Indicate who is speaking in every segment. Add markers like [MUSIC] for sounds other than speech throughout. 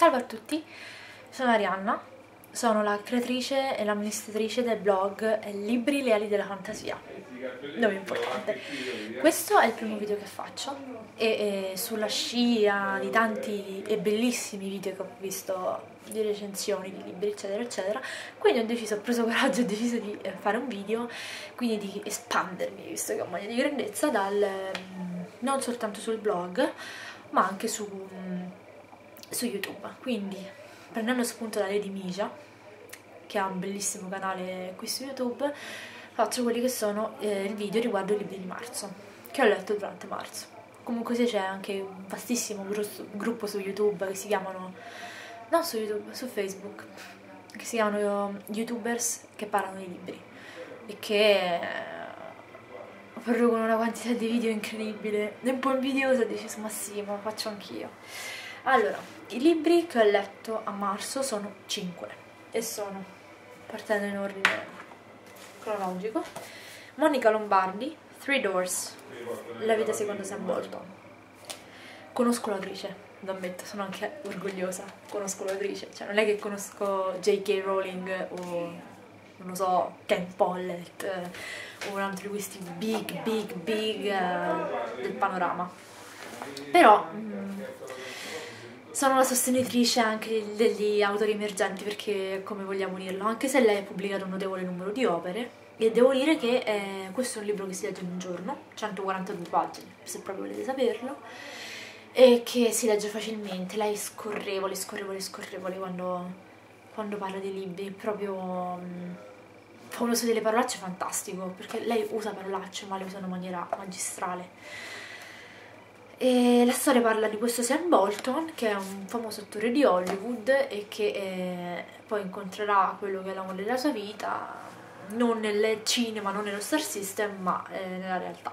Speaker 1: Salve a tutti, sono Arianna, sono la creatrice e l'amministratrice del blog Libri Leali della Fantasia, nome importante. Questo è il primo video che faccio e, sulla scia di tanti e bellissimi video che ho visto di recensioni di libri eccetera eccetera quindi ho deciso, ho preso coraggio ho deciso di eh, fare un video quindi di espandermi visto che ho maglia di grandezza dal, mm, non soltanto sul blog ma anche su mm, su YouTube. Quindi prendendo spunto da Lady Mija, che ha un bellissimo canale qui su YouTube, faccio quelli che sono eh, il video riguardo i libri di marzo, che ho letto durante marzo. Comunque c'è anche un vastissimo gruppo su YouTube che si chiamano, non su YouTube, su Facebook, che si chiamano YouTubers che parlano di libri e che producono una quantità di video incredibile. È un po' invidiosa, deciso, ma sì, ma lo faccio anch'io. Allora, i libri che ho letto a marzo sono 5 e sono, partendo in ordine cronologico, Monica Lombardi, Three Doors, La vita secondo Sam Bolton. Conosco l'autrice, lo ammetto, sono anche orgogliosa, conosco l'autrice, cioè non è che conosco J.K. Rowling o non lo so, Ken Follett eh, o un altro di questi big, big, big uh, del panorama. Però mh, mm, sono la sostenitrice anche degli autori emergenti perché, come vogliamo dirlo, anche se lei ha pubblicato un notevole numero di opere, e devo dire che eh, questo è un libro che si legge in un giorno, 142 pagine, se proprio volete saperlo, e che si legge facilmente. Lei è scorrevole, scorrevole, scorrevole quando, quando parla dei libri, proprio um, fa un uso delle parolacce fantastico, perché lei usa parolacce ma le usa in maniera magistrale. E la storia parla di questo Sam Bolton, che è un famoso attore di Hollywood e che eh, poi incontrerà quello che è l'amore della sua vita, non nel cinema, non nello Star System, ma eh, nella realtà.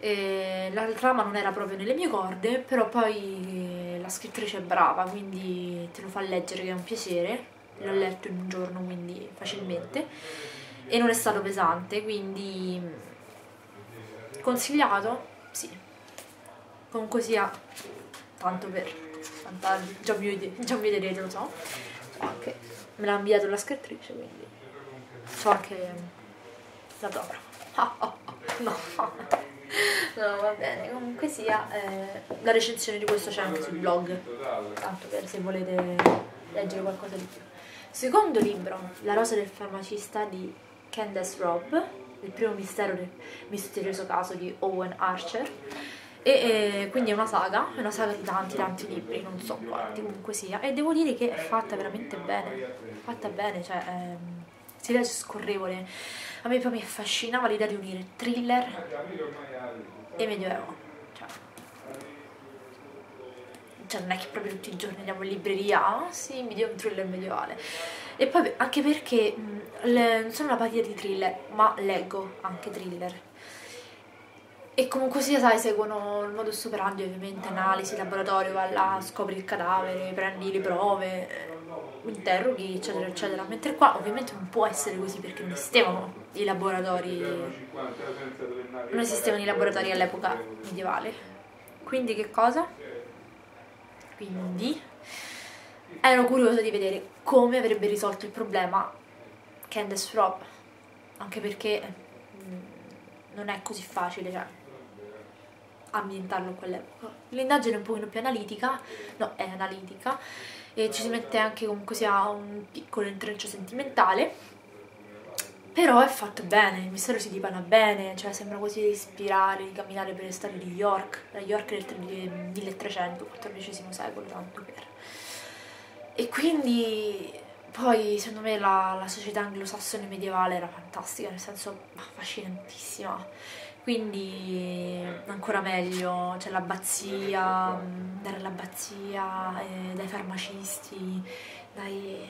Speaker 1: E la trama non era proprio nelle mie corde, però poi la scrittrice è brava, quindi te lo fa leggere che è un piacere. L'ho letto in un giorno, quindi facilmente. E non è stato pesante, quindi consigliato? Sì comunque sia tanto per fantasmi già già vedrete lo so. Anche me l'ha inviato la scrittrice quindi so anche la prova [LAUGHS] no. No va bene. Comunque sia eh, la recensione di questo c'è anche sul blog. Tanto per se volete leggere qualcosa di più. Secondo libro La rosa del farmacista di Candace Robb il primo mistero del misterioso caso di Owen Archer e, e, quindi è una saga, è una saga di tanti tanti libri, non so quanti comunque sia, e devo dire che è fatta veramente bene, fatta bene, cioè ehm, si legge scorrevole. A me proprio mi affascinava l'idea di unire thriller e medioevo. Cioè, cioè, non è che proprio tutti i giorni andiamo in libreria, ah sì, un thriller medievale. E poi anche perché mh, le, non sono una partita di thriller, ma leggo anche thriller e comunque sia, sai, seguono il modus operandi, ovviamente, analisi, laboratorio, va là, scopri il cadavere, prendi le prove, eh, interroghi, eccetera, eccetera. Mentre qua ovviamente non può essere così perché non esistevano i laboratori, non esistevano i laboratori all'epoca medievale. Quindi che cosa? Quindi ero curiosa di vedere come avrebbe risolto il problema Candace Robb, anche perché mm, non è così facile, cioè ambientarlo a quell'epoca. L'indagine è un pochino più analitica, no, è analitica, e ci si mette anche comunque sia un piccolo intreccio sentimentale, però è fatto bene, il mistero si dipana bene, cioè sembra quasi ispirare, di camminare per le strade di York, la York del 1300, XIV secolo, tanto per. E quindi poi secondo me la, la società anglosassone medievale era fantastica, nel senso affascinantissima. Quindi ancora meglio, c'è l'abbazia, dare all'abbazia, eh, dai farmacisti, dai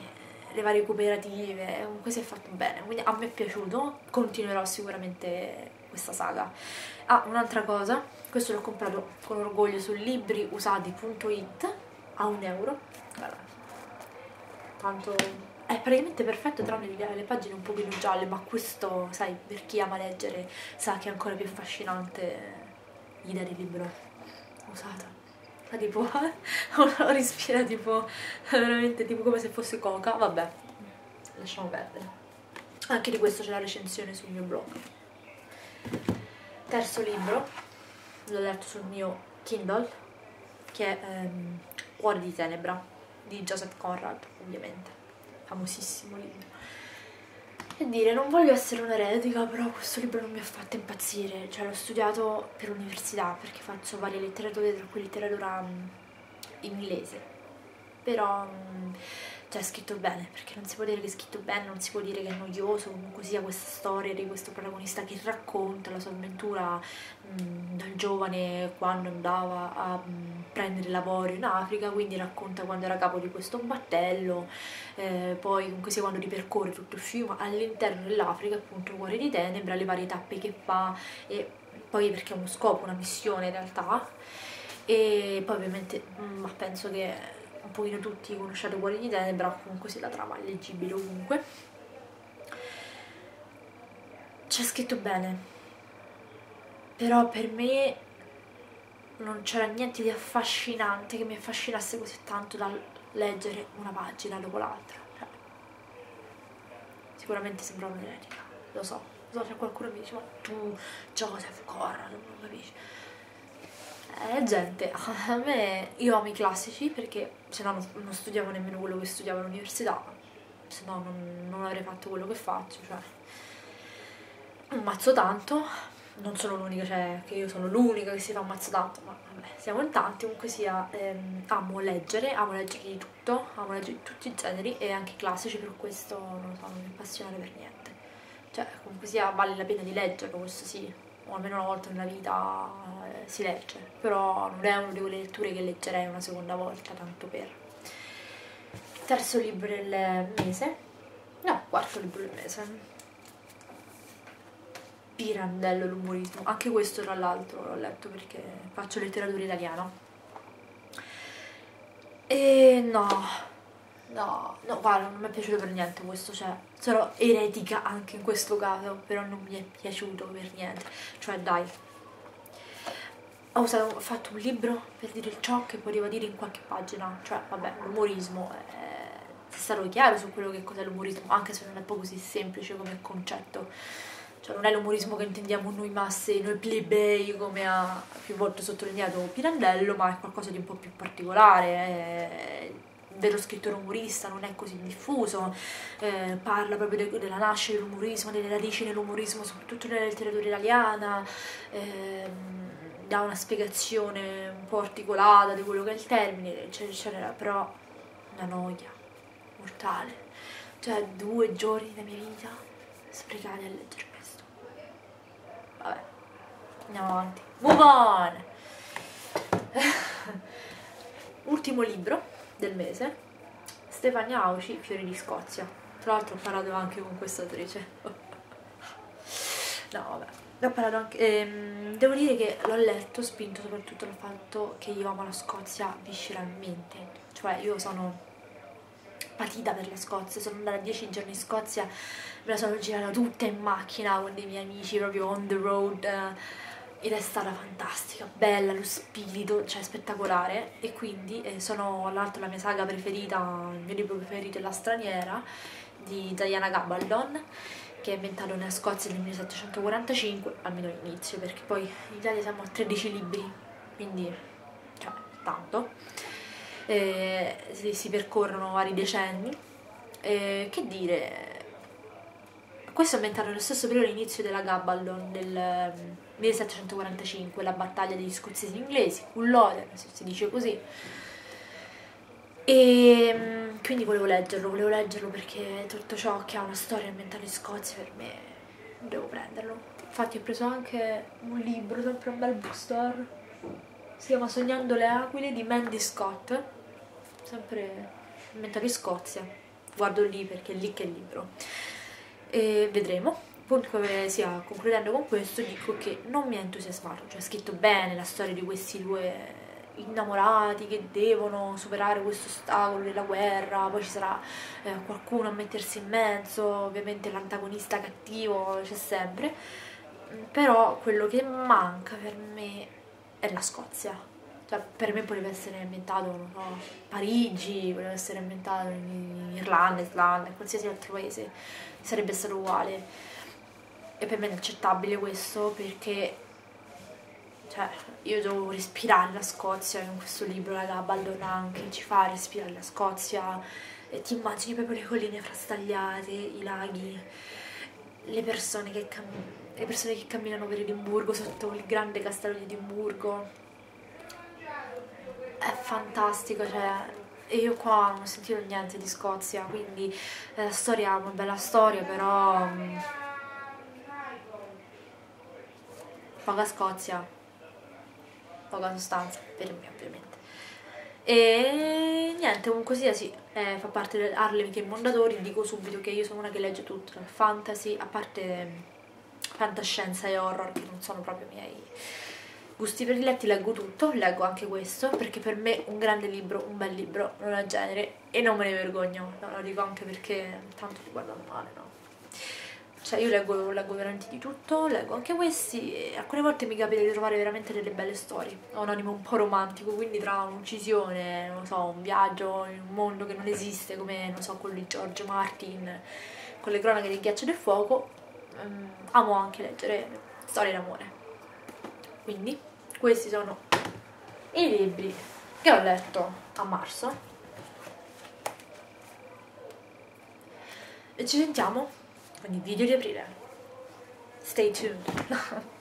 Speaker 1: le varie cooperative, comunque si è fatto bene, quindi a me è piaciuto, continuerò sicuramente questa saga. Ah, un'altra cosa, questo l'ho comprato con orgoglio su libriusati.it a un euro, guarda, tanto è praticamente perfetto tranne le pagine un pochino gialle ma questo sai per chi ama leggere sa che è ancora più affascinante l'idea del libro. Usato fa tipo [LAUGHS] uno respira tipo veramente tipo come se fosse coca. Vabbè lasciamo perdere. Anche di questo c'è la recensione sul mio blog. Terzo libro l'ho letto sul mio Kindle che è ehm, Cuore di Tenebra di Joseph Conrad ovviamente. Famosissimo libro. E dire, non voglio essere un'eretica, però questo libro non mi ha fatto impazzire, cioè l'ho studiato per l'università perché faccio varie letterature, tra cui letteratura um, inglese, però um, cioè scritto bene, perché non si può dire che è scritto bene, non si può dire che è noioso, comunque sia questa storia di questo protagonista che racconta la sua avventura mh, mm, dal giovane quando andava a mh, mm, prendere lavoro in Africa, quindi racconta quando era capo di questo battello, eh, poi comunque sia quando ripercorre tutto il fiume all'interno dell'Africa, appunto Cuore di Tenebra, le varie tappe che fa e poi perché ha uno scopo, una missione in realtà. E poi ovviamente ma mm, penso che un pochino tutti conosciate Cuore di Tenebra, comunque sia la trama è leggibile ovunque. C'è scritto bene, però per me non c'era niente di affascinante che mi affascinasse così tanto da leggere una pagina dopo l'altra. Cioè, sicuramente sembra un'eretica, lo so, lo so, c'è qualcuno che mi dice ma tu, Joseph Conrad, non capisci eh, gente, a me io amo i classici perché se no non, studiavo nemmeno quello che studiavo all'università, se no non, non, avrei fatto quello che faccio, cioè. Ammazzo tanto, non sono l'unica, cioè che io sono l'unica che si fa ammazzo tanto, ma vabbè, siamo in tanti, comunque sia, ehm, amo leggere, amo leggere di tutto, amo leggere di tutti i generi e anche i classici, per questo non lo so, non mi appassionare per niente. Cioè, comunque sia, vale la pena di leggerlo, questo sì, o almeno una volta nella vita eh, si legge, però non è una di quelle letture che leggerei una seconda volta, tanto per. Terzo libro del mese, no, quarto libro del mese. Pirandello l'umorismo, anche questo tra l'altro l'ho letto perché faccio letteratura italiana. E no, No, no, guarda, non mi è piaciuto per niente questo, cioè, sarò eretica anche in questo caso, però non mi è piaciuto per niente. Cioè, dai, ho, usato, ho fatto un libro per dire ciò che poteva dire in qualche pagina, cioè, vabbè, l'umorismo, eh, se sarò chiaro su quello che cos'è l'umorismo, anche se non è poi così semplice come concetto. Cioè, non è l'umorismo che intendiamo noi masse, noi plebei, come ha più volte sottolineato Pirandello, ma è qualcosa di un po' più particolare. Eh, dello scrittore umorista non è così diffuso, eh, parla proprio de della nascita dell'umorismo, delle radici dell'umorismo, soprattutto nella letteratura italiana, eh, dà una spiegazione un po' articolata di quello che è il termine, eccetera, eccetera, però una noia mortale. Cioè due giorni della mia vita sprecati a leggere questo. Vabbè, andiamo avanti. Move on! [LAUGHS] Ultimo libro del mese, Stefania Auci, Fiori di Scozia. Tra l'altro ho parlato anche con questa attrice. [LAUGHS] no, vabbè. Ho parlato anche, ehm, devo dire che l'ho letto spinto soprattutto dal fatto che io amo la Scozia visceralmente. Cioè io sono patita per la Scozia, sono andata 10 giorni in Scozia, me la sono girata tutta in macchina con dei miei amici, proprio on the road. Eh, ed è stata fantastica, bella, lo spirito, cioè spettacolare. E quindi eh, sono l'altro la mia saga preferita, il mio libro preferito è La straniera di Diana Gabaldon che è inventato nella Scozia nel 1745, almeno all'inizio perché poi in Italia siamo a 13 libri, quindi cioè tanto, eh, si, si, percorrono vari decenni, eh, che dire, questo è ambientato nello stesso periodo all'inizio della Gabaldon del 1745, la battaglia degli scozzesi inglesi, Culloden, se si dice così. E mm, quindi volevo leggerlo, volevo leggerlo perché tutto ciò che ha una storia ambientata in Scozia per me devo prenderlo. Infatti ho preso anche un libro, sempre un bel bookstore, si chiama Sognando le aquile di Mandy Scott, sempre ambientato in Scozia. Guardo lì perché è lì che è il libro. E vedremo. Comunque sia concludendo con questo dico che non mi ha entusiasmato. Cioè è scritto bene la storia di questi due innamorati che devono superare questo ostacolo della guerra. Poi ci sarà eh, qualcuno a mettersi in mezzo. Ovviamente l'antagonista cattivo c'è sempre. Però quello che manca per me è la Scozia cioè per me potrebbe essere ambientato, non so, Parigi, potrebbe essere ambientato in Irlanda, Islanda, qualsiasi altro paese, sarebbe stato uguale. E per me è inaccettabile questo perché cioè, io devo respirare la Scozia in questo libro, la Baldon che ci fa respirare la Scozia, e ti immagini proprio le colline frastagliate, i laghi, le persone che, le persone che camminano per Edimburgo sotto il grande castello di Edimburgo è fantastico, cioè io qua non ho sentito niente di Scozia, quindi eh, la storia è una bella storia, però um, poca Scozia, poca sostanza, per me ovviamente. E niente, comunque sia sì, eh, fa parte di Harlem che Mondatori, dico subito che io sono una che legge tutto, fantasy, a parte fantascienza e horror che non sono proprio miei gusti prediletti leggo tutto, leggo anche questo, perché per me un grande libro, un bel libro, non ha genere e non me ne vergogno, no, lo dico anche perché tanto ti guardano male, no? Cioè io leggo, leggo, veramente di tutto, leggo anche questi e alcune volte mi capita di trovare veramente delle belle storie. Ho un animo un po' romantico, quindi tra un'uccisione, non so, un viaggio in un mondo che non esiste, come, non so, quello di George Martin, con le cronache di Ghiaccio del Fuoco, um, amo anche leggere storie d'amore. Quindi questi sono i libri che ho letto a marzo. E ci sentiamo con i video di aprile. Stay tuned. [LAUGHS]